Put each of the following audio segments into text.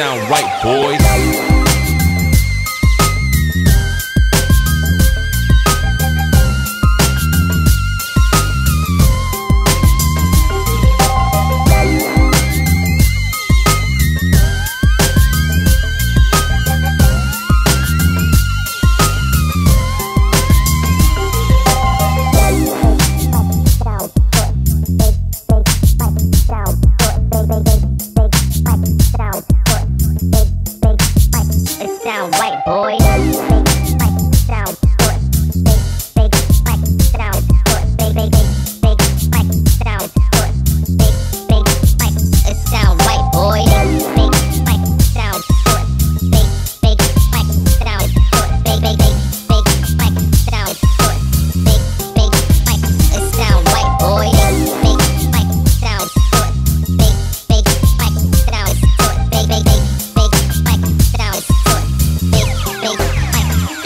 Sound right, boys.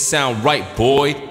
Sound right, boy.